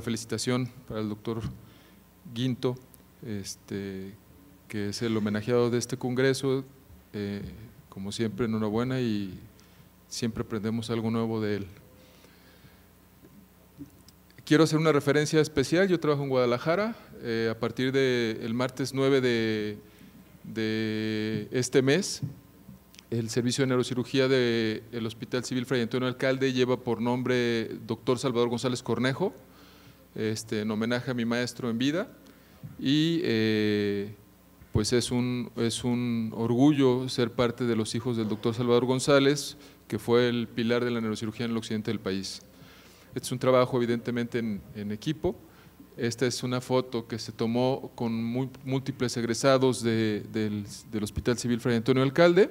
la felicitación para el doctor Guinto, este, que es el homenajeado de este congreso. Eh, como siempre, enhorabuena y siempre aprendemos algo nuevo de él. Quiero hacer una referencia especial, yo trabajo en Guadalajara, eh, a partir del martes 9 de, de este mes, el servicio de neurocirugía del Hospital Civil Fray Antonio Alcalde lleva por nombre doctor Salvador González Cornejo, este, en homenaje a mi maestro en vida y eh, pues es un, es un orgullo ser parte de los hijos del doctor Salvador González, que fue el pilar de la neurocirugía en el occidente del país. Este es un trabajo evidentemente en, equipo. Esta es una foto que se tomó con múltiples egresados del, del Hospital Civil Fray Antonio Alcalde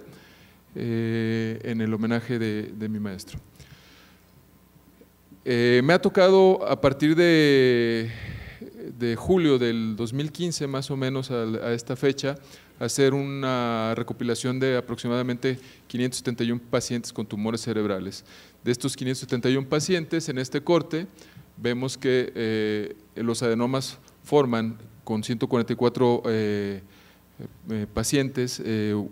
eh, en el homenaje de, mi maestro. Eh, me ha tocado a partir de, julio del 2015, más o menos a, esta fecha, hacer una recopilación de aproximadamente 571 pacientes con tumores cerebrales. De estos 571 pacientes, en este corte, vemos que eh, los adenomas forman con 144 eh, pacientes,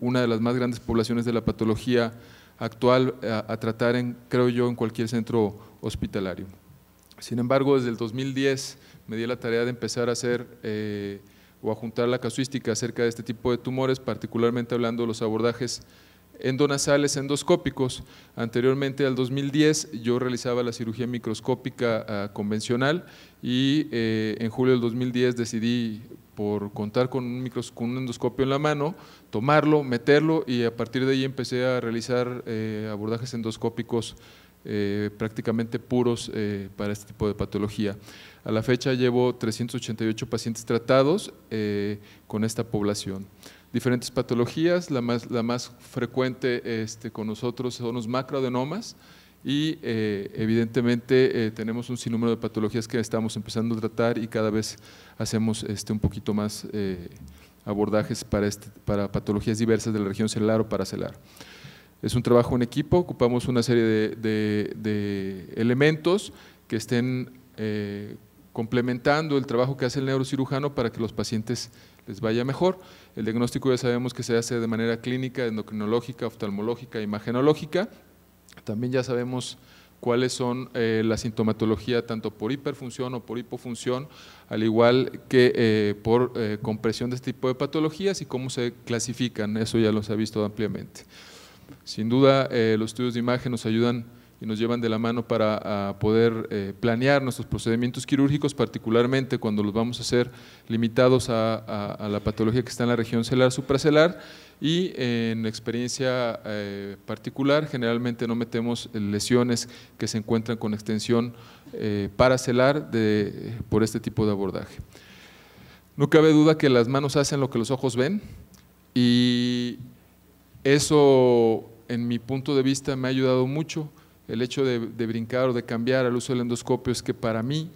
una de las más grandes poblaciones de la patología actual a, tratar, en, creo yo, en cualquier centro hospitalario. Sin embargo, desde el 2010 me di la tarea de empezar a hacer eh, o a juntar la casuística acerca de este tipo de tumores, particularmente hablando de los abordajes endonasales endoscópicos. Anteriormente al 2010 yo realizaba la cirugía microscópica ah, convencional y en julio del 2010 decidí por contar con un, con un endoscopio en la mano, tomarlo, meterlo y a partir de ahí empecé a realizar eh, abordajes endoscópicos eh, prácticamente puros eh, para este tipo de patología. A la fecha llevo 388 pacientes tratados con esta población. Diferentes patologías, la más, la más frecuente este, con nosotros son los macroadenomas, y eh, evidentemente eh, tenemos un sinnúmero de patologías que estamos empezando a tratar y cada vez hacemos este, un poquito más eh, abordajes para, este, para patologías diversas de la región celular o paracelar. Es un trabajo en equipo, ocupamos una serie de, de elementos que estén complementando el trabajo que hace el neurocirujano para que los pacientes les vaya mejor. El diagnóstico ya sabemos que se hace de manera clínica, endocrinológica, oftalmológica, imagenológica, también ya sabemos cuáles son eh, la sintomatología tanto por hiperfunción o por hipofunción, al igual que eh, por eh, compresión de este tipo de patologías y cómo se clasifican, eso ya lo se ha visto ampliamente. Sin duda, los estudios de imagen nos ayudan y nos llevan de la mano para poder planear nuestros procedimientos quirúrgicos, particularmente cuando los vamos a hacer limitados a, a la patología que está en la región celular supracelar y en experiencia eh, particular generalmente no metemos lesiones que se encuentran con extensión eh, paracelar de, por este tipo de abordaje. No cabe duda que las manos hacen lo que los ojos ven y eso en mi punto de vista me ha ayudado mucho. El hecho de, brincar o de cambiar al uso del endoscopio es que para mí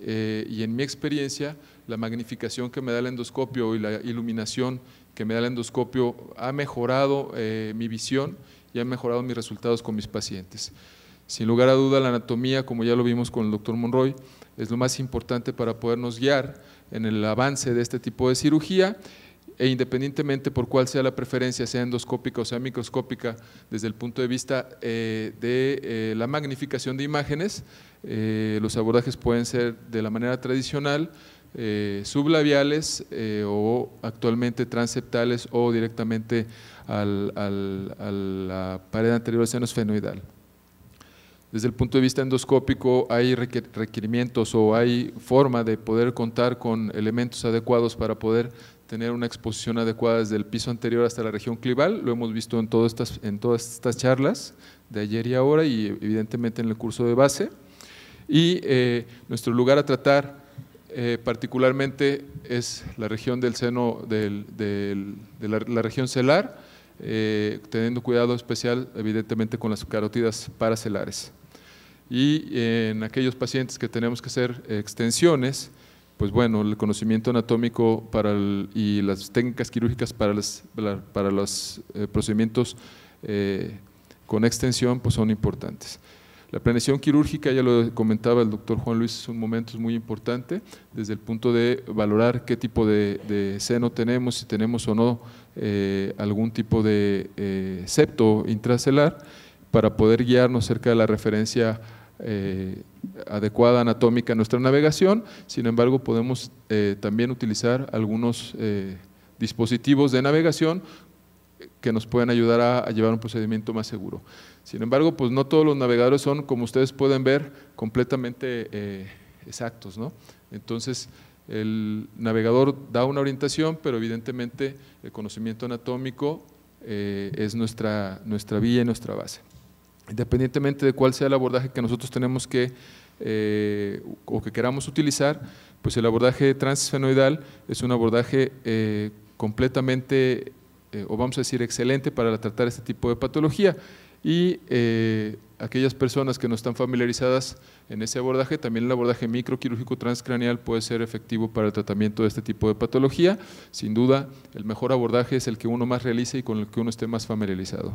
eh, y en mi experiencia la magnificación que me da el endoscopio y la iluminación que me da el endoscopio ha mejorado eh, mi visión y ha mejorado mis resultados con mis pacientes. Sin lugar a duda, la anatomía, como ya lo vimos con el doctor Monroy, es lo más importante para podernos guiar en el avance de este tipo de cirugía e independientemente por cuál sea la preferencia, sea endoscópica o sea microscópica, desde el punto de vista eh, de eh, la magnificación de imágenes, los abordajes pueden ser de la manera tradicional, eh, sublabiales eh, o actualmente transeptales o directamente a la pared anterior del seno esfenoidal. Desde el punto de vista endoscópico hay requerimientos o hay forma de poder contar con elementos adecuados para poder tener una exposición adecuada desde el piso anterior hasta la región clival, lo hemos visto en todas estas, en todas estas charlas de ayer y ahora y evidentemente en el curso de base. Y eh, nuestro lugar a tratar eh, particularmente es la región del seno de la, región celar, eh, teniendo cuidado especial evidentemente con las carótidas paracelares. Y en aquellos pacientes que tenemos que hacer extensiones, pues bueno, el conocimiento anatómico para y las técnicas quirúrgicas para, para los eh, procedimientos con extensión pues son importantes. La planeación quirúrgica, ya lo comentaba el doctor Juan Luis, es un momento muy importante desde el punto de valorar qué tipo de, seno tenemos, si tenemos o no eh, algún tipo de eh, septo intracelular, para poder guiarnos cerca de la referencia eh, adecuada anatómica a nuestra navegación. Sin embargo, podemos también utilizar algunos dispositivos de navegación que nos pueden ayudar a llevar un procedimiento más seguro. Sin embargo, pues no todos los navegadores son, como ustedes pueden ver, completamente eh, exactos. ¿no? Entonces, el navegador da una orientación, pero evidentemente el conocimiento anatómico eh, es nuestra, nuestra vía y nuestra base. Independientemente de cuál sea el abordaje que nosotros tenemos que eh, o que queramos utilizar, pues el abordaje transfenoidal es un abordaje completamente, o vamos a decir, excelente para tratar este tipo de patología y eh, aquellas personas que no están familiarizadas en ese abordaje, también el abordaje microquirúrgico transcraneal puede ser efectivo para el tratamiento de este tipo de patología. Sin duda, el mejor abordaje es el que uno más realice y con el que uno esté más familiarizado.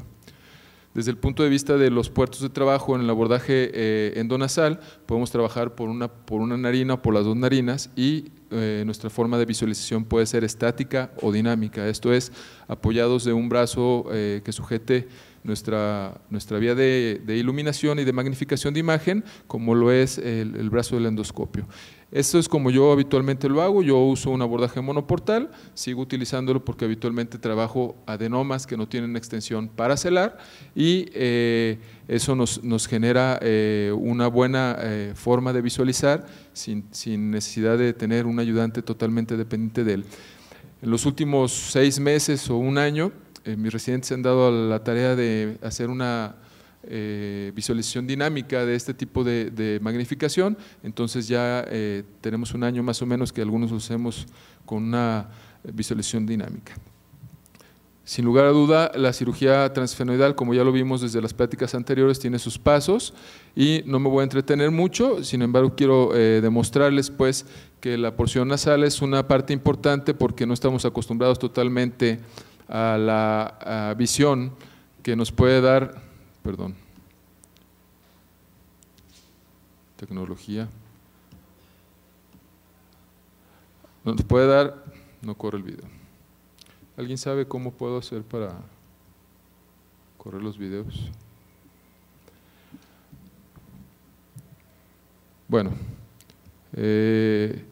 Desde el punto de vista de los puertos de trabajo en el abordaje eh, endonasal, podemos trabajar por una, por una narina o por las dos narinas y eh, nuestra forma de visualización puede ser estática o dinámica, esto es, apoyados de un brazo que sujete nuestra, nuestra vía de, iluminación y de magnificación de imagen, como lo es el, brazo del endoscopio. Esto es como yo habitualmente lo hago, yo uso un abordaje monoportal, sigo utilizándolo porque habitualmente trabajo adenomas que no tienen extensión paracelar y eh, eso nos, nos genera eh, una buena eh, forma de visualizar sin, sin necesidad de tener un ayudante totalmente dependiente de él. En los últimos seis meses o un año mis residentes han dado la tarea de hacer una eh, visualización dinámica de este tipo de, magnificación, entonces ya eh, tenemos un año más o menos que algunos lo hacemos con una visualización dinámica. Sin lugar a duda, la cirugía transfenoidal, como ya lo vimos desde las pláticas anteriores, tiene sus pasos y no me voy a entretener mucho, sin embargo quiero demostrarles pues que la porción nasal es una parte importante porque no estamos acostumbrados totalmente a la visión que nos puede dar, perdón, tecnología, nos puede dar, no corre el video. ¿Alguien sabe cómo puedo hacer para correr los videos? Bueno, eh,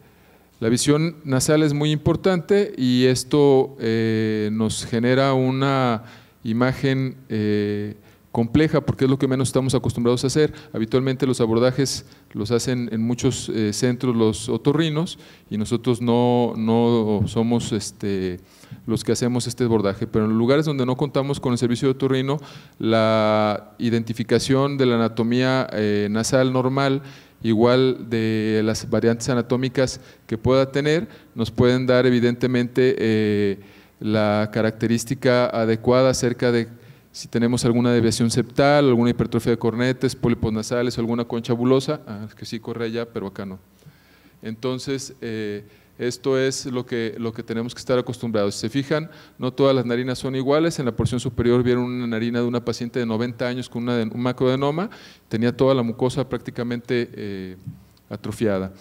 la visión nasal es muy importante y esto eh, nos genera una imagen eh, compleja porque es lo que menos estamos acostumbrados a hacer. Habitualmente los abordajes los hacen en muchos eh, centros los otorrinos y nosotros no, no somos este, los que hacemos este abordaje, pero en lugares donde no contamos con el servicio de otorrino, la identificación de la anatomía nasal normal igual de las variantes anatómicas que pueda tener, nos pueden dar evidentemente eh, la característica adecuada acerca de si tenemos alguna deviación septal, alguna hipertrofia de cornetes, pólipos nasales alguna concha bulosa, ah, que sí corre allá, pero acá no. Entonces, eh, esto es lo que, lo que tenemos que estar acostumbrados. Si se fijan, no todas las narinas son iguales. En la porción superior vieron una narina de una paciente de 90 años con una, un macroadenoma, tenía toda la mucosa prácticamente eh, atrofiada.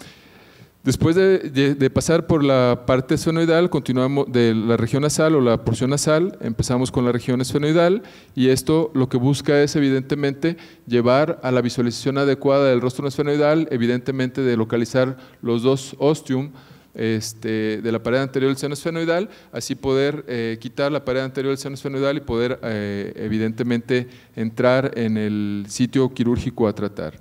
Después de, pasar por la parte esfenoidal, continuamos de la región nasal o la porción nasal, empezamos con la región esfenoidal y esto lo que busca es evidentemente llevar a la visualización adecuada del rostro esfenoidal, evidentemente de localizar los dos ostium, este, de la pared anterior del seno esfenoidal, así poder eh, quitar la pared anterior del seno esfenoidal y poder eh, evidentemente entrar en el sitio quirúrgico a tratar.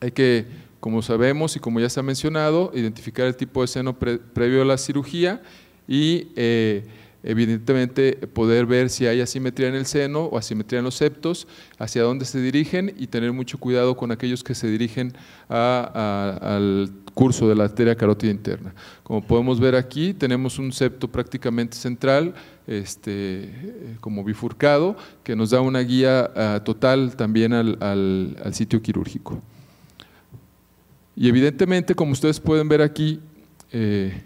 Hay que, como sabemos y como ya se ha mencionado, identificar el tipo de seno previo a la cirugía y eh, evidentemente poder ver si hay asimetría en el seno o asimetría en los septos, hacia dónde se dirigen y tener mucho cuidado con aquellos que se dirigen al curso de la arteria carótida interna. Como podemos ver aquí, tenemos un septo prácticamente central, este, como bifurcado, que nos da una guía ah, total también al, sitio quirúrgico. Y evidentemente, como ustedes pueden ver aquí, eh,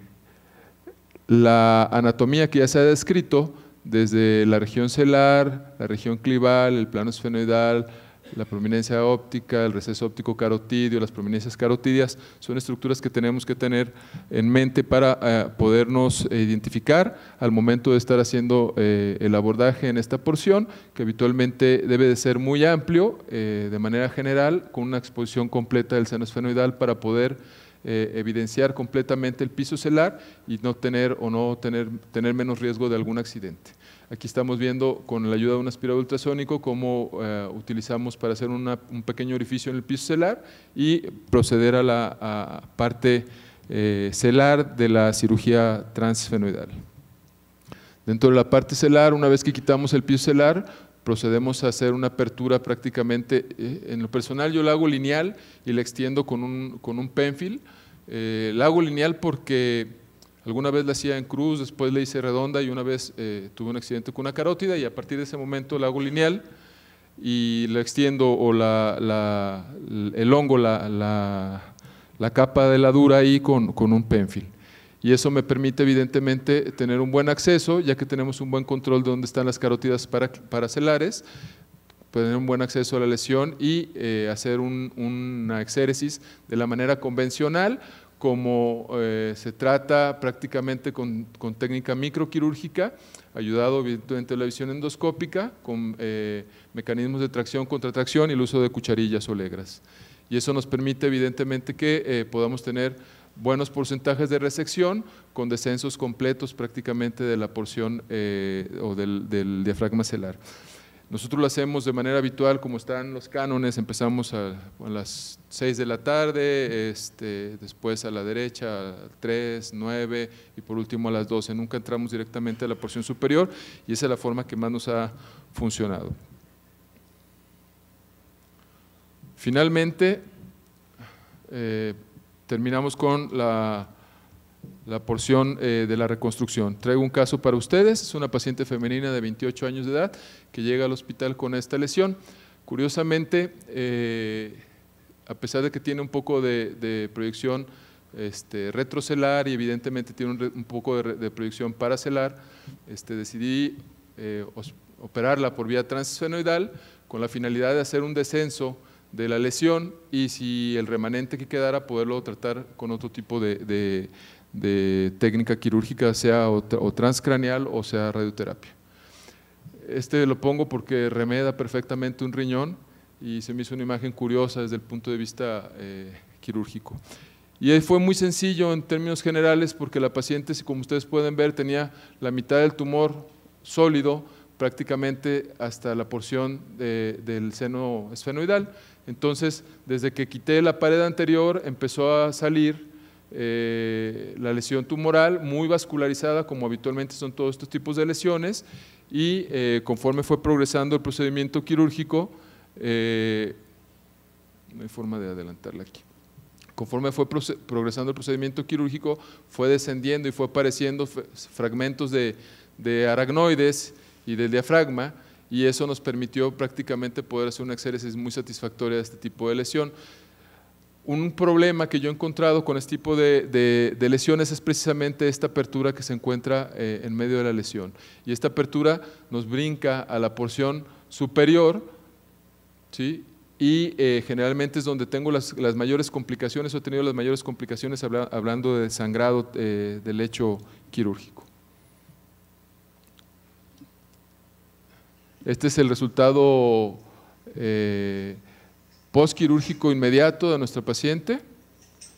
la anatomía que ya se ha descrito, desde la región celar, la región clival, el plano esfenoidal, la prominencia óptica, el receso óptico carotidio, las prominencias carotidias, son estructuras que tenemos que tener en mente para eh, podernos identificar al momento de estar haciendo eh, el abordaje en esta porción, que habitualmente debe de ser muy amplio, eh, de manera general, con una exposición completa del seno esfenoidal para poder evidenciar completamente el piso celular y no tener o no tener, tener menos riesgo de algún accidente. Aquí estamos viendo con la ayuda de un aspirador ultrasónico cómo eh, utilizamos para hacer un pequeño orificio en el piso celular y proceder a la parte eh, celular de la cirugía transfenoidal. Dentro de la parte celular, una vez que quitamos el piso celular, procedemos a hacer una apertura prácticamente, eh, en lo personal yo la hago lineal y la extiendo con un, con un penfil. la hago lineal porque Alguna vez la hacía en cruz, después le hice redonda y una vez eh, tuve un accidente con una carótida y a partir de ese momento la hago lineal y la extiendo o la, el hongo, la, capa de la dura ahí con, un penfil. Y eso me permite evidentemente tener un buen acceso, ya que tenemos un buen control de dónde están las carótidas para, paracelares, tener un buen acceso a la lesión y eh, hacer una exéresis de la manera convencional como eh, se trata prácticamente con, técnica microquirúrgica, ayudado evidentemente de la visión endoscópica, con eh, mecanismos de tracción, contratracción y el uso de cucharillas o legras. Y eso nos permite evidentemente que eh, podamos tener buenos porcentajes de resección con descensos completos prácticamente de la porción o del, del diafragma celular. Nosotros lo hacemos de manera habitual, como están los cánones, empezamos a, las 6 de la tarde, este, después a la derecha, a 3, 9 y por último a las 12. Nunca entramos directamente a la porción superior y esa es la forma que más nos ha funcionado. Finalmente, eh, terminamos con la la porción eh, de la reconstrucción. Traigo un caso para ustedes, es una paciente femenina de 28 años de edad que llega al hospital con esta lesión. Curiosamente, eh, a pesar de que tiene un poco de, proyección este, retrocelar y evidentemente tiene un, poco de, proyección paracelar, este, decidí eh, operarla por vía transfenoidal con la finalidad de hacer un descenso de la lesión y si el remanente que quedara poderlo tratar con otro tipo de, de técnica quirúrgica, sea o, transcraneal o sea radioterapia. Este lo pongo porque remeda perfectamente un riñón y se me hizo una imagen curiosa desde el punto de vista eh, quirúrgico. Y fue muy sencillo en términos generales porque la paciente, como ustedes pueden ver, tenía la mitad del tumor sólido prácticamente hasta la porción del seno esfenoidal. Entonces, desde que quité la pared anterior, empezó a salir eh, la lesión tumoral muy vascularizada, como habitualmente son todos estos tipos de lesiones, y eh, conforme fue progresando el procedimiento quirúrgico, eh, no hay forma de adelantarla aquí. Conforme fue progresando el procedimiento quirúrgico, fue descendiendo y fue apareciendo fragmentos de, de y del diafragma, y eso nos permitió prácticamente poder hacer una exéresis muy satisfactoria de este tipo de lesión un problema que yo he encontrado con este tipo de, lesiones es precisamente esta apertura que se encuentra eh, en medio de la lesión. Y esta apertura nos brinca a la porción superior, ¿sí? y eh, generalmente es donde tengo las, mayores complicaciones, o he tenido las mayores complicaciones hablando de sangrado eh, del lecho quirúrgico. Este es el resultado postquirúrgico inmediato de nuestra paciente.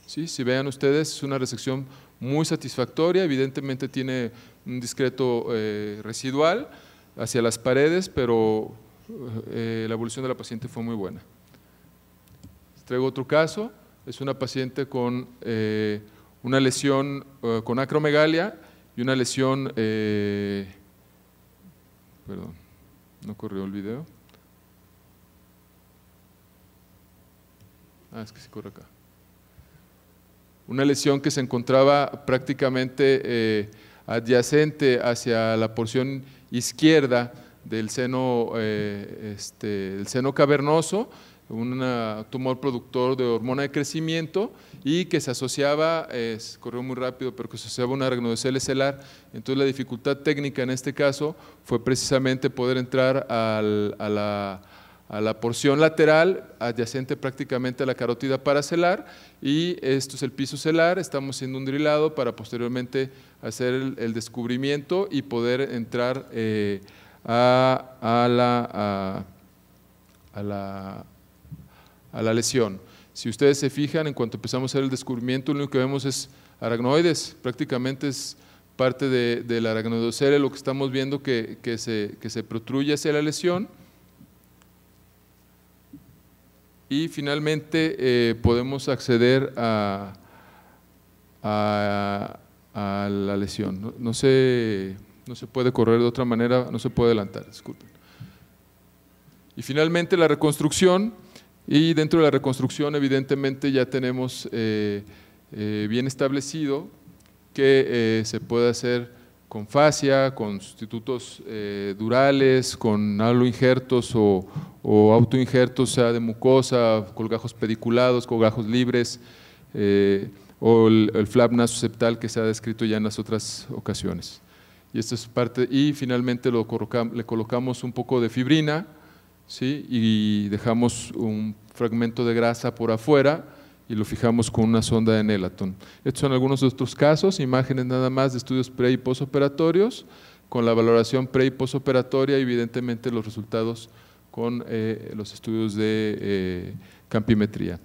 ¿sí? Si vean ustedes, es una resección muy satisfactoria, evidentemente tiene un discreto eh, residual hacia las paredes, pero eh, la evolución de la paciente fue muy buena. Traigo otro caso, es una paciente con eh, una lesión con acromegalia y una lesión, perdón, no corrió el video. Ah, es que se corre acá. Una lesión que se encontraba prácticamente eh, adyacente hacia la porción izquierda del seno, eh, este, seno cavernoso, un tumor productor de hormona de crecimiento y que se asociaba, corrió muy rápido, pero que se asociaba a una aracnodocele celar. Entonces la dificultad técnica en este caso fue precisamente poder entrar a la a la porción lateral adyacente prácticamente a la carótida paracelar y esto es el piso celar, estamos haciendo un drilado para posteriormente hacer el, descubrimiento y poder entrar eh, a, la, a, la, a la lesión. Si ustedes se fijan, en cuanto empezamos a hacer el descubrimiento, lo único que vemos es aracnoides, prácticamente es parte de, de la aracnoidocelia lo que estamos viendo que, que, se, que se protruye hacia la lesión y finalmente eh, podemos acceder a, a, la lesión. No, se, no se puede correr de otra manera, no se puede adelantar, disculpen. Y finalmente la reconstrucción, y dentro de la reconstrucción evidentemente ya tenemos eh, eh, bien establecido que se puede hacer con fascia, con sustitutos eh, durales, con aloinjertos o, o autoinjertos, sea de mucosa, colgajos pediculados, colgajos libres, eh, o el, el flap nasoceptal que se ha descrito ya en las otras ocasiones. Y esto es parte, y finalmente lo le colocamos un poco de fibrina, ¿sí? y dejamos un fragmento de grasa por afuera, y lo fijamos con una sonda de Nelaton. Estos son algunos de otros casos, imágenes nada más de estudios pre y posoperatorios, con la valoración pre y posoperatoria y evidentemente los resultados con eh, los estudios de eh, campimetría.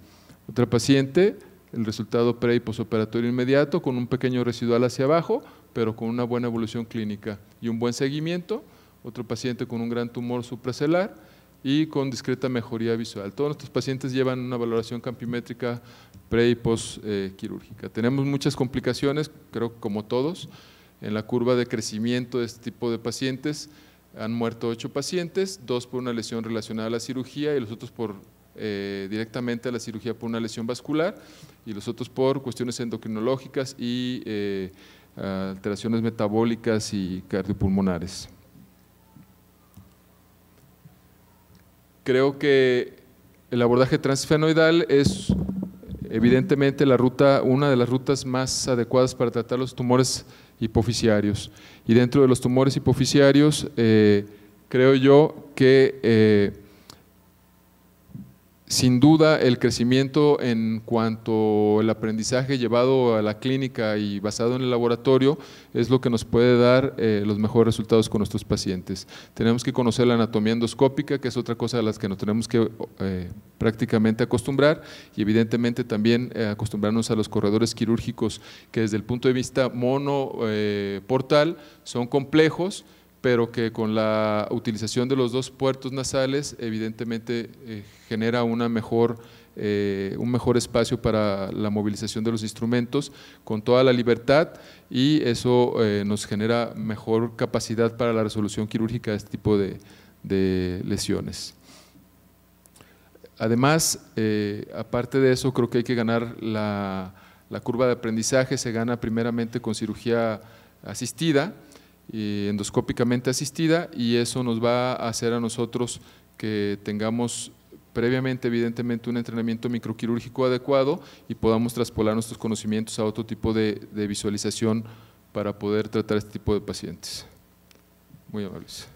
Otra paciente, el resultado pre y posoperatorio inmediato con un pequeño residual hacia abajo, pero con una buena evolución clínica y un buen seguimiento. Otro paciente con un gran tumor supracelular y con discreta mejoría visual. Todos nuestros pacientes llevan una valoración campimétrica pre y post eh, quirúrgica. Tenemos muchas complicaciones, creo que como todos, en la curva de crecimiento de este tipo de pacientes. Han muerto ocho pacientes, dos por una lesión relacionada a la cirugía y los otros por eh, directamente a la cirugía por una lesión vascular y los otros por cuestiones endocrinológicas y eh, alteraciones metabólicas y cardiopulmonares. Creo que el abordaje transfenoidal es evidentemente la ruta, una de las rutas más adecuadas para tratar los tumores hipofisiarios. Y dentro de los tumores hipofisiarios, eh, creo yo que eh, sin duda, el crecimiento en cuanto al aprendizaje llevado a la clínica y basado en el laboratorio es lo que nos puede dar eh, los mejores resultados con nuestros pacientes. Tenemos que conocer la anatomía endoscópica, que es otra cosa a las que nos tenemos que eh, prácticamente acostumbrar, y evidentemente también eh, acostumbrarnos a los corredores quirúrgicos, que desde el punto de vista monoportal son complejos, pero que con la utilización de los dos puertos nasales evidentemente eh, genera una mejor, eh, un mejor espacio para la movilización de los instrumentos con toda la libertad y eso eh, nos genera mejor capacidad para la resolución quirúrgica de este tipo de, lesiones. Además, aparte de eso, creo que hay que ganar la, la curva de aprendizaje, se gana primeramente con cirugía asistida, endoscópicamente asistida y eso nos va a hacer a nosotros que tengamos previamente evidentemente un entrenamiento microquirúrgico adecuado y podamos traspolar nuestros conocimientos a otro tipo de, visualización para poder tratar este tipo de pacientes. Muy amables.